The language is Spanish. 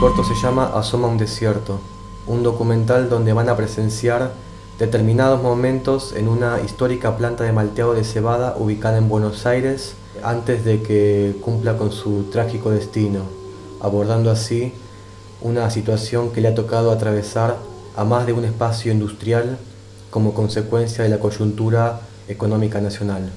corto se llama Asoma un desierto, un documental donde van a presenciar determinados momentos en una histórica planta de malteado de cebada ubicada en Buenos Aires antes de que cumpla con su trágico destino, abordando así una situación que le ha tocado atravesar a más de un espacio industrial como consecuencia de la coyuntura económica nacional.